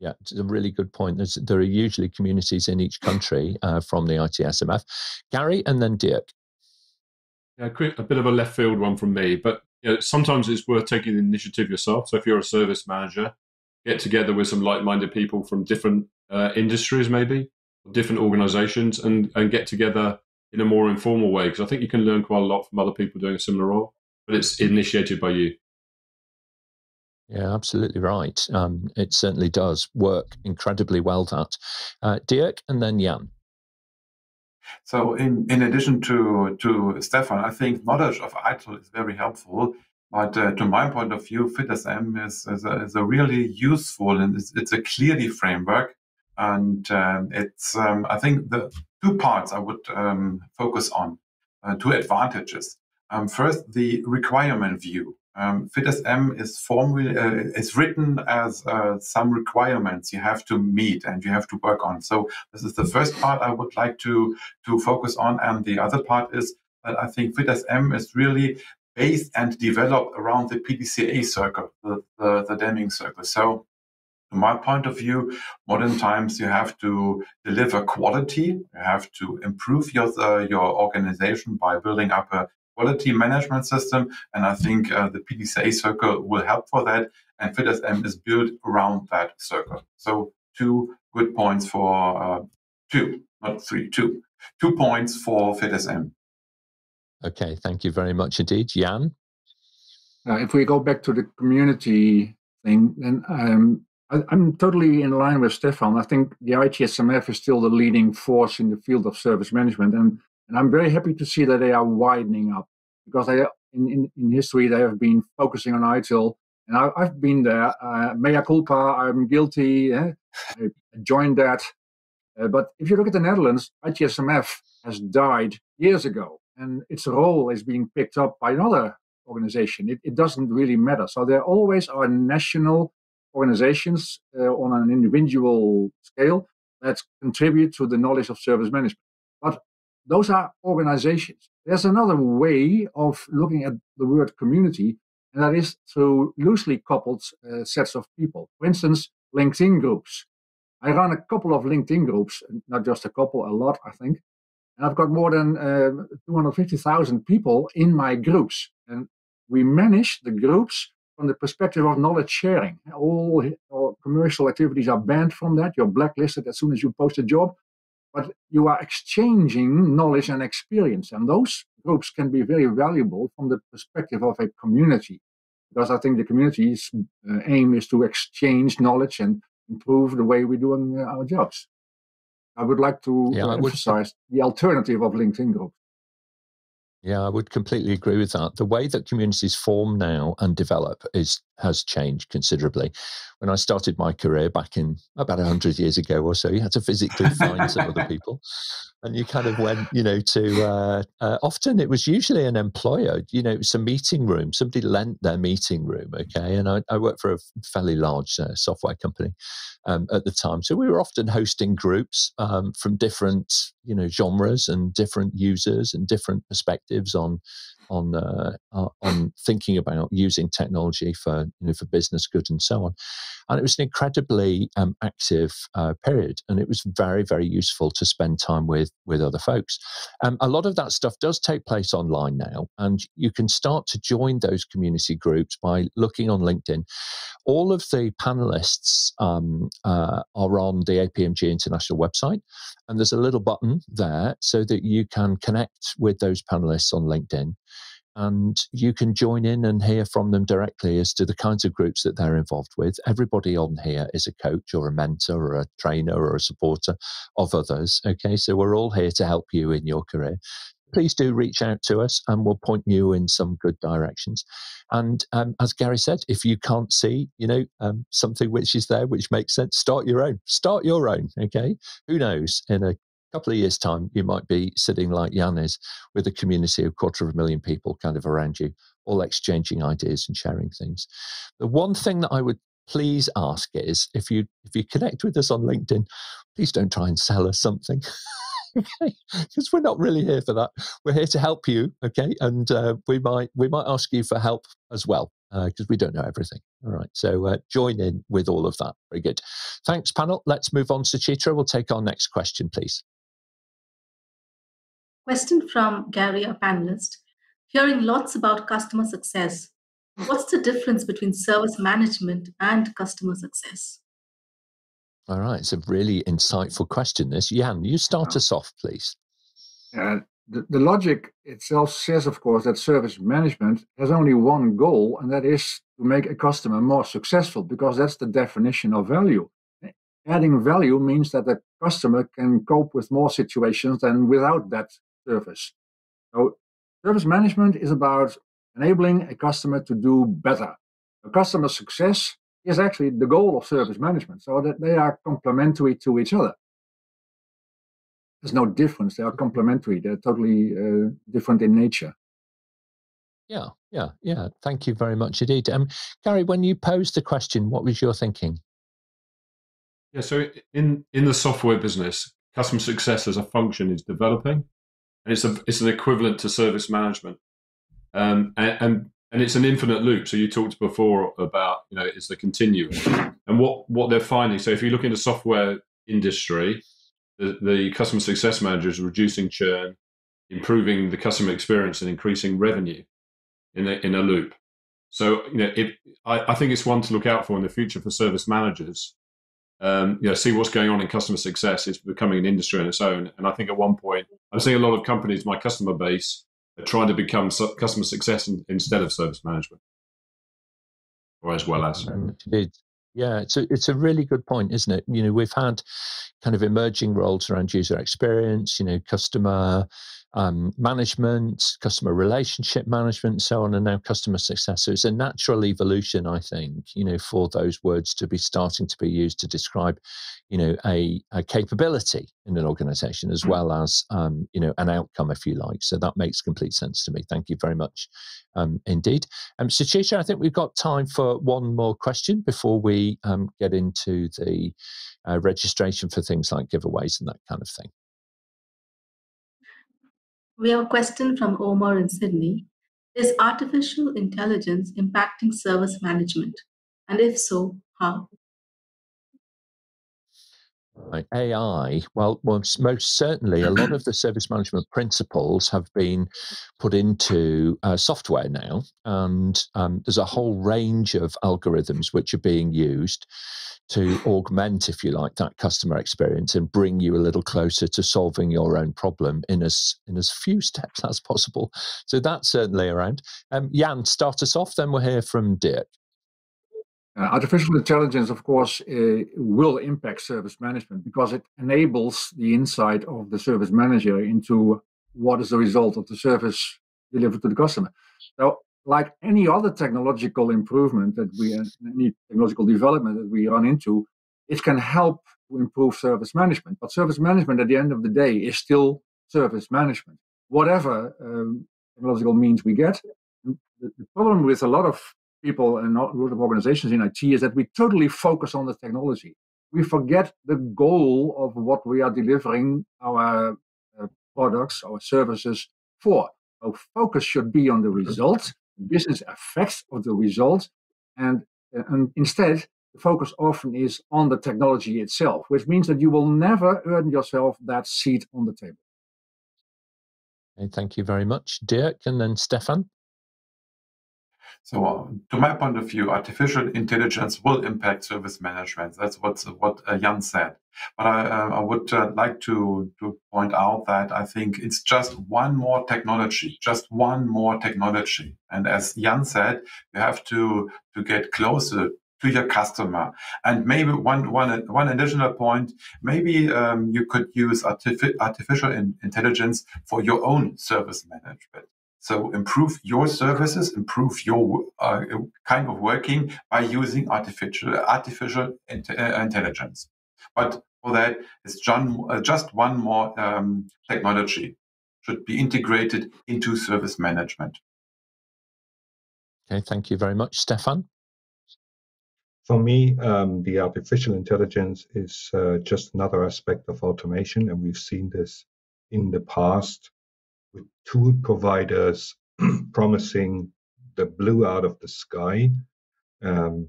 Yeah, it's a really good point. There's, there are usually communities in each country uh, from the ITSMF. Gary and then Dierk. Yeah, a bit of a left field one from me, but you know, sometimes it's worth taking the initiative yourself. So if you're a service manager, get together with some like-minded people from different uh, industries, maybe different organizations, and and get together in a more informal way. Because I think you can learn quite a lot from other people doing a similar role, but it's initiated by you. Yeah, absolutely right. Um, it certainly does work incredibly well. That uh, Dierk and then Jan. So, in, in addition to to Stephan, I think knowledge of ITIL is very helpful. But uh, to my point of view, FITSM is, is, a, is a really useful and it's, it's a clearly framework. And um, it's, um, I think, the two parts I would um, focus on, uh, two advantages. Um, first, the requirement view. Um, FITSM is formally uh, is written as uh, some requirements you have to meet and you have to work on. So this is the first part I would like to to focus on, and the other part is that I think FITSM is really based and developed around the PDCA circle, the, the, the Deming circle. So from my point of view, modern times you have to deliver quality. You have to improve your uh, your organization by building up a quality management system. And I think uh, the PDCA circle will help for that. And FITSM is built around that circle. So two good points for uh, two, not three, two. Two points for FITSM. Okay, thank you very much indeed. Jan? Uh, if we go back to the community thing, then um, I, am totally in line with Stephan. I think the ITSMF is still the leading force in the field of service management. And and I'm very happy to see that they are widening up because they, in, in, in history, they have been focusing on ITIL. And I, have been there. Uh, mea culpa, I'm guilty. Eh? I joined that. Uh, but if you look at the Netherlands, ITSMF has died years ago, and its role is being picked up by another organization. It, it doesn't really matter. So there always are national organizations uh, on an individual scale that contribute to the knowledge of service management. But those are organizations. There's another way of looking at the word community, and that is through loosely coupled uh, sets of people. For instance, LinkedIn groups. I run a couple of LinkedIn groups, not just a couple, a lot, I think. I've got more than uh, 250,000 people in my groups. And we manage the groups from the perspective of knowledge sharing. All, all commercial activities are banned from that. You're blacklisted as soon as you post a job but you are exchanging knowledge and experience. And those groups can be very valuable from the perspective of a community, because I think the community's uh, aim is to exchange knowledge and improve the way we're doing uh, our jobs. I would like to yeah, emphasize the alternative of LinkedIn groups. Yeah, I would completely agree with that. The way that communities form now and develop is has changed considerably. When I started my career back in about 100 years ago or so, you had to physically find some other people. And you kind of went, you know, to uh, uh, often it was usually an employer, you know, it was a meeting room. Somebody lent their meeting room, okay? And I, I worked for a fairly large uh, software company um, at the time. So we were often hosting groups um, from different, you know, genres and different users and different perspectives on on uh, on thinking about using technology for you know for business good and so on. And it was an incredibly um, active uh, period, and it was very very useful to spend time with with other folks. Um, a lot of that stuff does take place online now, and you can start to join those community groups by looking on LinkedIn. All of the panelists um, uh, are on the APMG International website, and there's a little button there so that you can connect with those panelists on LinkedIn and you can join in and hear from them directly as to the kinds of groups that they're involved with. Everybody on here is a coach or a mentor or a trainer or a supporter of others. Okay, so we're all here to help you in your career. Please do reach out to us and we'll point you in some good directions. And um, as Gary said, if you can't see, you know, um, something which is there which makes sense, start your own. Start your own. Okay, who knows? In a couple of years' time, you might be sitting like Jan is with a community of a quarter of a million people kind of around you, all exchanging ideas and sharing things. The one thing that I would please ask is if you if you connect with us on LinkedIn, please don't try and sell us something. okay? Because we're not really here for that. We're here to help you okay? And uh, we might we might ask you for help as well because uh, we don't know everything. All right so uh, join in with all of that. Very good. Thanks panel. Let's move on to chitra. We'll take our next question please Question from Gary, a panelist. Hearing lots about customer success, What's the difference between service management and customer success? All right, it's a really insightful question. This Jan, you start us off, please. Uh, the, the logic itself says, of course, that service management has only one goal, and that is to make a customer more successful, because that's the definition of value. Adding value means that the customer can cope with more situations than without that service. So, service management is about enabling a customer to do better. A customer success is actually the goal of service management, so that they are complementary to each other. There's no difference; they are complementary. They're totally uh, different in nature. Yeah, yeah, yeah. Thank you very much indeed. Um, Gary, when you posed the question, what was your thinking? Yeah, so in in the software business, customer success as a function is developing, and it's a it's an equivalent to service management, um, and, and and it's an infinite loop. So you talked before about you know it's the continuum, and what what they're finding. So if you look in the software industry, the, the customer success manager is reducing churn, improving the customer experience, and increasing revenue in a, in a loop. So you know, it, I, I think it's one to look out for in the future for service managers. Um, you know, see what's going on in customer success. It's becoming an industry on its own, and I think at one point, I'm seeing a lot of companies, my customer base, are trying to become customer success in, instead of service management, or as well as. Yeah, it's a, it's a really good point, isn't it? You know, we've had kind of emerging roles around user experience, you know, customer um, management, customer relationship management, and so on, and now customer success. So it's a natural evolution, I think, you know, for those words to be starting to be used to describe, you know, a, a capability in an organization as mm. well as, um, you know, an outcome, if you like. So that makes complete sense to me. Thank you very much um, indeed. Um, Suchitra, I think we've got time for one more question before we um, get into the uh, registration for things like giveaways and that kind of thing. We have a question from Omar in Sydney. Is artificial intelligence impacting service management? And if so, how? Right. AI, well, well, most certainly, a lot of the service management principles have been put into uh, software now, and um, there's a whole range of algorithms which are being used to augment, if you like, that customer experience and bring you a little closer to solving your own problem in as in as few steps as possible. So that's certainly around. Um, Jan, start us off, then we'll hear from Dierk. Uh, artificial intelligence, of course, uh, will impact service management because it enables the insight of the service manager into what is the result of the service delivered to the customer. So like any other technological improvement that we, uh, any technological development that we run into, it can help to improve service management. But service management at the end of the day is still service management, whatever um, technological means we get. The, the, problem with a lot of people and a lot of organizations in IT is that we totally focus on the technology. We forget the goal of what we are delivering our uh, products, our services for. Our focus should be on the results, business effects of the results, And, uh, and instead, the focus often is on the technology itself, which means that you will never earn yourself that seat on the table. Okay, thank you very much, Dierk. And then Stephan. So, to my point of view, artificial intelligence will impact service management. That's what what uh, Jan said. But I, uh, I would uh, like to to point out that I think it's just one more technology, just one more technology. And as Jan said, you have to to get closer to your customer. And maybe one, one, one additional point, maybe um, you could use artifi- artificial in- intelligence for your own service management. So improve your services, improve your uh, kind of working by using artificial artificial uh, intelligence. But for that, it's uh, just one more um, technology should be integrated into service management. Okay, thank you very much, Stephan. For me, um, the artificial intelligence is uh, just another aspect of automation, and we've seen this in the past with tool providers promising the blue out of the sky um,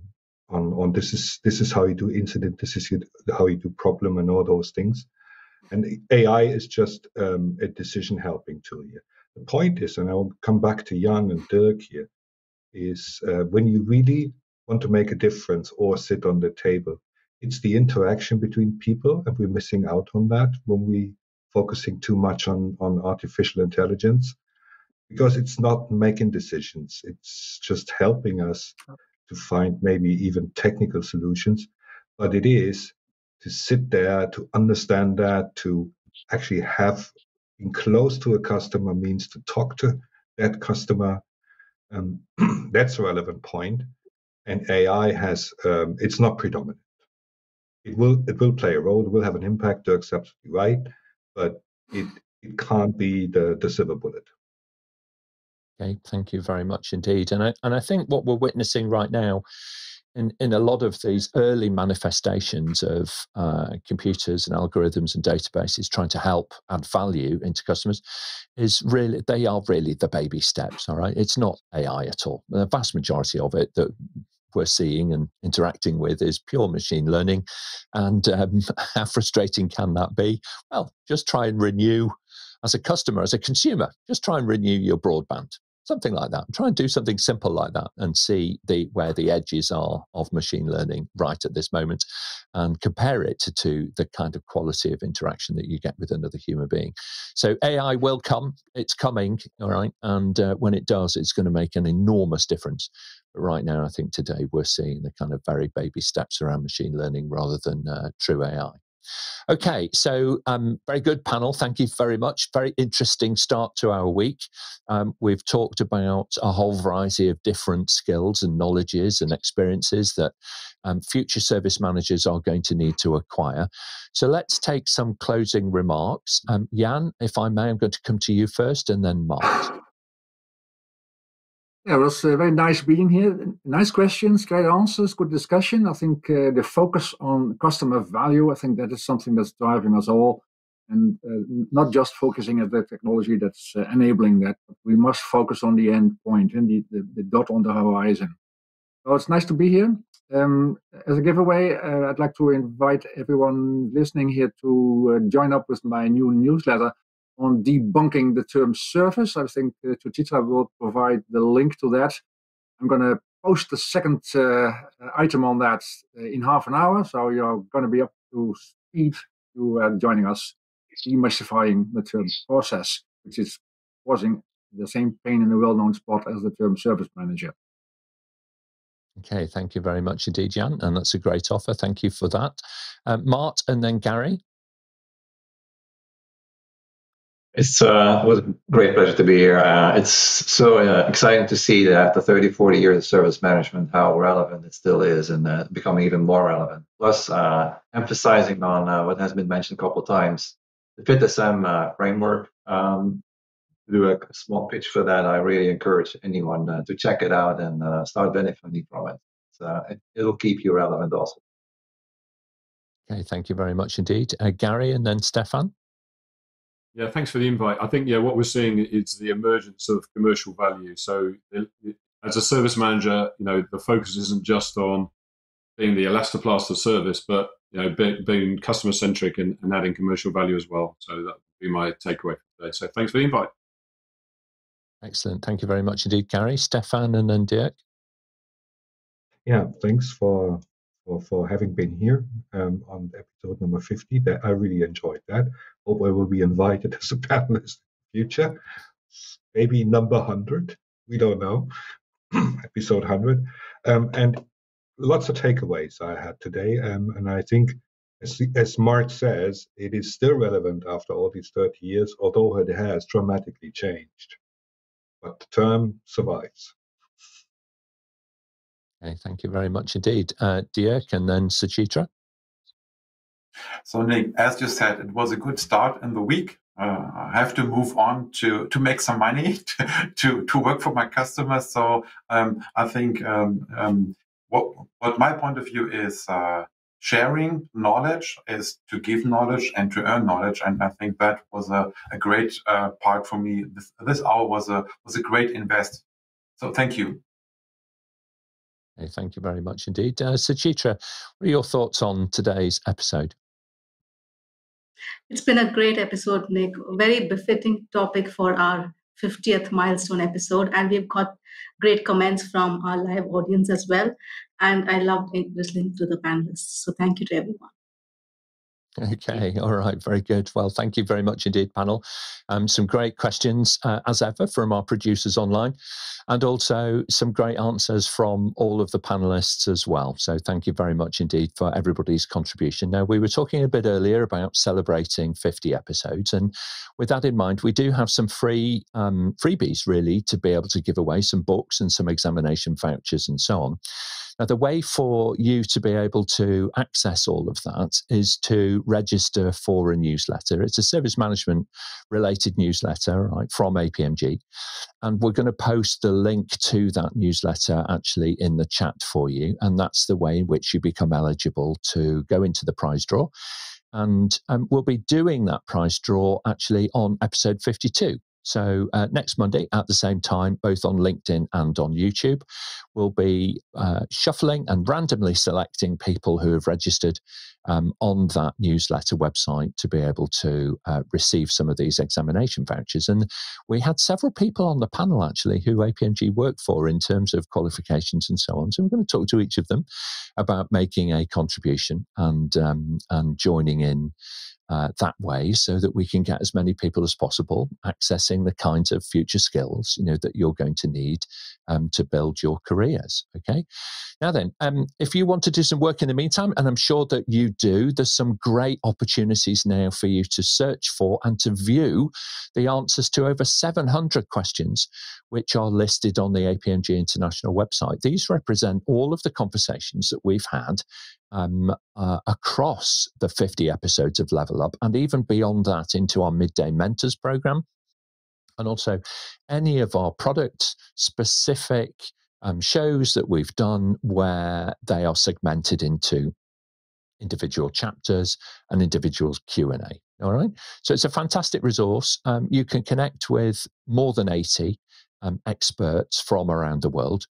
on on this is this is how you do incident, this is how you do problem, and all those things. And AI is just um, a decision helping tool here. The point is, and I'll come back to Jan and Dierk here, is uh, when you really want to make a difference or sit on the table. It's the interaction between people, and we're missing out on that when we focusing too much on, on artificial intelligence because it's not making decisions. It's just helping us to find maybe even technical solutions. But it is to sit there, to understand that, to actually have being close to a customer means to talk to that customer. Um, that's a relevant point. And AI has um, it's not predominant. It will it will play a role. It will have an impact. Dierk's absolutely right, but it it can't be the the silver bullet. Okay, thank you very much indeed. And I and I think what we're witnessing right now in, in a lot of these early manifestations of uh, computers and algorithms and databases trying to help add value into customers is really they are really the baby steps all right it's not ai at all the vast majority of it that we're seeing and interacting with is pure machine learning. And um, how frustrating can that be? Well just try and renew as a customer as a consumer just try and renew your broadband something like that. Try and do something simple like that and see the where the edges are of machine learning right at this moment, and compare it to, to the kind of quality of interaction that you get with another human being. So AI will come; it's coming, all right, and uh, when it does, it's going to make an enormous difference. But right now, I think today we're seeing the kind of very baby steps around machine learning rather than uh, true AI. Okay, so um, very good panel. Thank you very much. Very interesting start to our week. Um, we've talked about a whole variety of different skills and knowledges and experiences that um, future service managers are going to need to acquire. So let's take some closing remarks. Um, Jan, if I may, I'm going to come to you first and then Mart. Yeah, it was uh, very nice being here. Nice questions, great answers, good discussion. I think uh, the focus on customer value, I think that is something that's driving us all, and uh, not just focusing at the technology that's uh, enabling that. we must focus on the end point and the, the, the, dot on the horizon. So it's nice to be here. Um, as a giveaway, uh, I'd like to invite everyone listening here to uh, join up with my new newsletter on debunking the term service. I think uh, Suchitra will provide the link to that. I'm going to post the second uh, item on that uh, in half an hour, so you're going to be up to speed to uh, joining us demystifying the term process, which is causing the same pain in a well-known spot as the term service manager. Okay, thank you very much indeed, Jan, and that's a great offer. Thank you for that. Uh, Mart and then Gary. It's uh, it was a great pleasure to be here. Uh, it's so uh, exciting to see that after 30, 40 years of service management, how relevant it still is and uh, becoming even more relevant. Plus, uh, emphasizing on uh, what has been mentioned a couple of times, the FITSM framework. Um, do a small pitch for that, I really encourage anyone to check it out and start benefiting from it. So it, it'll keep you relevant also. Okay, thank you very much indeed. Gary and then Stephan. Yeah, thanks for the invite. I think yeah, what we're seeing is the emergence of commercial value. So as a service manager, you know, the focus isn't just on being the elastoplaster service, but you know, be, being customer centric and, and, adding commercial value as well. So that would be my takeaway for today. So thanks for the invite. Excellent. Thank you very much indeed, Gary, Stephan, and then Dierk. Yeah, thanks for for, for having been here um, on episode number 50. That I really enjoyed that. Hope I will be invited as a panelist in the future. Maybe number 100. We don't know. episode 100. Um, and lots of takeaways I had today. Um, and I think, as, as Mart says, it is still relevant after all these 30 years, although it has dramatically changed. But the term survives. Okay, thank you very much indeed. Uh, Dierk and then Suchitra. So, Nick, as you said, it was a good start in the week. Uh, I have to move on to to make some money to to, to work for my customers. So um, I think um, um, what what my point of view is uh, sharing knowledge is to give knowledge and to earn knowledge, and I think that was a, a great uh, part for me. This, this hour was a was a great invest. So thank you. Thank you very much indeed. Uh, what are your thoughts on today's episode? It's been a great episode, Nick. Very befitting topic for our 50th milestone episode. And we've got great comments from our live audience as well. And I loved listening to the panelists. So thank you to everyone. Okay, all right, very good. Well, thank you very much indeed, panel. Um, some great questions, uh, as ever, from our producers online, and also some great answers from all of the panelists as well. So, thank you very much indeed for everybody's contribution. Now, we were talking a bit earlier about celebrating 50 episodes, and with that in mind, we do have some free um, freebies really to be able to give away some books and some examination vouchers and so on. Now, the way for you to be able to access all of that is to register for a newsletter. It's a service management related newsletter, right, from APMG. And we're going to post the link to that newsletter actually in the chat for you. And that's the way in which you become eligible to go into the prize draw. And um, we'll be doing that prize draw actually on episode 52. So uh, next Monday at the same time, both on LinkedIn and on YouTube, we'll be uh, shuffling and randomly selecting people who have registered um, on that newsletter website to be able to uh, receive some of these examination vouchers. And we had several people on the panel actually who APMG worked for in terms of qualifications and so on. So we're going to talk to each of them about making a contribution and um, and joining in uh, that way so that we can get as many people as possible accessing the kinds of future skills you know that you're going to need um, to build your careers okay? Now then um, if you want to do some work in the meantime and i'm sure that you do there's some great opportunities now for you to search for and to view the answers to over 700 questions which are listed on the apmg international website. These represent all of the conversations that we've had um, uh, across the 50 episodes of Level Up and even beyond that into our midday mentors program. And also any of our product specific um, shows that we've done where they are segmented into individual chapters and individual Q&A. All right. So it's a fantastic resource. Um, you can connect with more than 80 um, experts from around the world.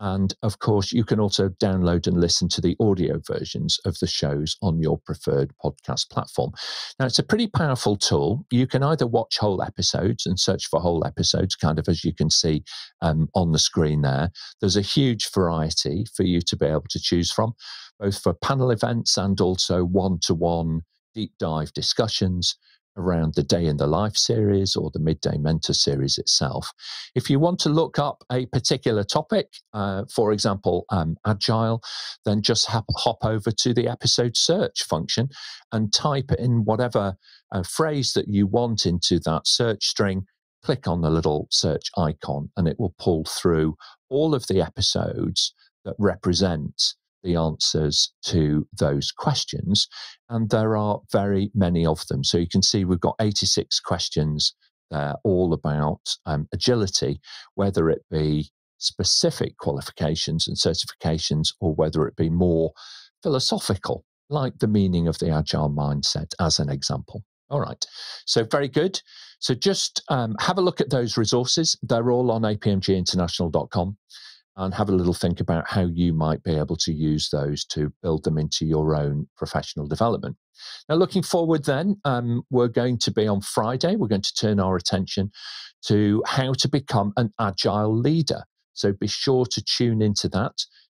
And of course, you can also download and listen to the audio versions of the shows on your preferred podcast platform. Now, it's a pretty powerful tool. You can either watch whole episodes and search for whole episodes, kind of as you can see um, on the screen there. There's a huge variety for you to be able to choose from, both for panel events and also one to one deep dive discussions around the Day in the Life series or the Midday Mentor series itself. If you want to look up a particular topic, uh, for example, um, Agile, then just hop, hop over to the episode search function and type in whatever uh, phrase that you want into that search string. Click on the little search icon and it will pull through all of the episodes that represent the answers to those questions. And there are very many of them. So you can see we've got 86 questions there, all about um, agility, whether it be specific qualifications and certifications or whether it be more philosophical, like the meaning of the agile mindset, as an example. All right. So, very good. So, just um, have a look at those resources. They're all on apmginternational.com and have a little think about how you might be able to use those to build them into your own professional development. Now, looking forward, then, um, we're going to be on Friday, we're going to turn our attention to how to become an agile leader. So be sure to tune into that,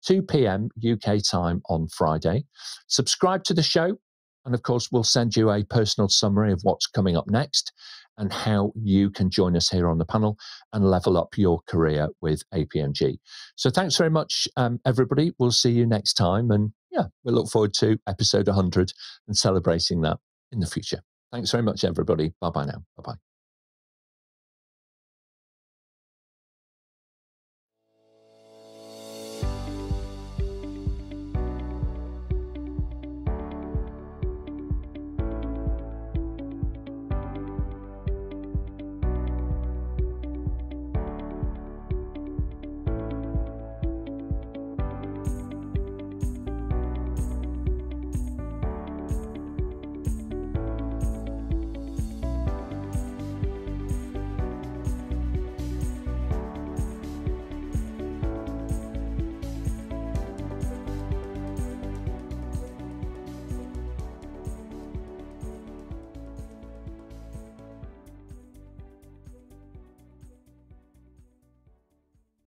2 p.m. UK time on Friday. Subscribe to the show, and of course, we'll send you a personal summary of what's coming up next and how you can join us here on the panel and level up your career with APMG. So thanks very much, um, everybody. We'll see you next time. And yeah, we'll look forward to episode 100 and celebrating that in the future. Thanks very much, everybody. Bye bye now. Bye bye.